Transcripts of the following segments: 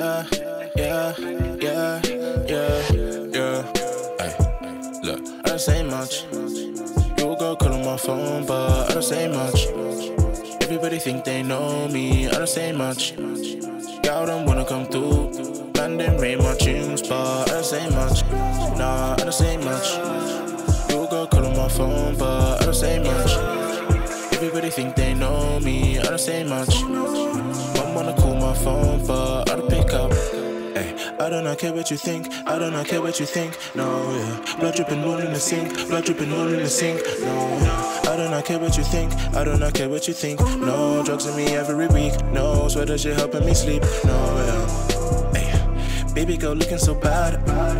Yeah, yeah, yeah, yeah, yeah. Hey, look, I don't say much. You go call on my phone, but I don't say much. Everybody think they know me, I don't say much. Y'all don't wanna come through. Them rain my tunes, but I don't say much. Nah, I don't say much. You go call on my phone, but I don't say much. Everybody think they know me, I don't say much. Mom wanna call my phone, but I do not care what you think, I do not care what you think, no, yeah. Blood dripping all in the sink, blood dripping all in the sink, no, yeah. I do not care what you think, I do not care what you think, no. Drugs in me every week, no. sweaters, shit helping me sleep, no, yeah. Baby girl looking so bad,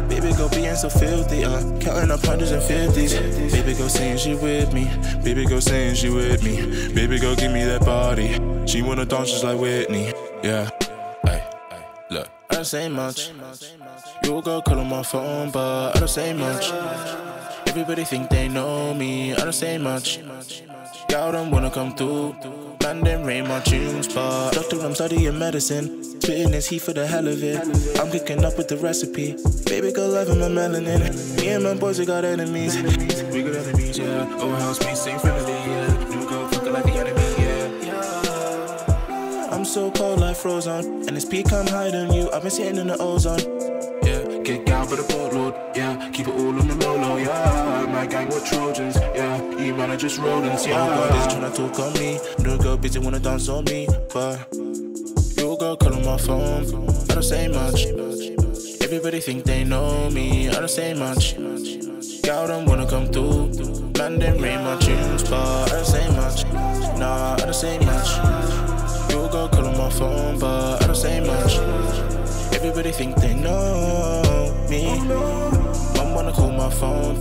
baby girl being so filthy, uh. Counting up hundreds and fifties, baby girl saying she with me, baby girl saying she with me, baby girl give me that body. She wanna dance just like Whitney, yeah. Don't say much. You go call on my phone, but I don't say much. Everybody think they know me, I don't say much. Y'all don't wanna come through. Man, them rain my tunes, but Doctor, I'm studying medicine. Spitting this heat for the hell of it. I'm cooking up with the recipe. Baby, go loving my melanin. Me and my boys, we got enemies. We got enemies, yeah. Oh, house me, same family, yeah. So cold like frozen, and it's peak I'm hiding you. I've been sitting in the ozone. Yeah, get down for the boatload. Yeah, keep it all on the low low. Yeah, my gang were Trojans. Yeah, you man are just rodents. Oh yeah, oh, God is tryna talk on me. No girl busy wanna dance on me, but you girl call on my phone. I don't say much. Everybody think they know me. I don't say much. Y'all don't wanna come through. Man, them rain my tunes, but phone, but I don't say much. Everybody think they know me. Mom wanna call my phone,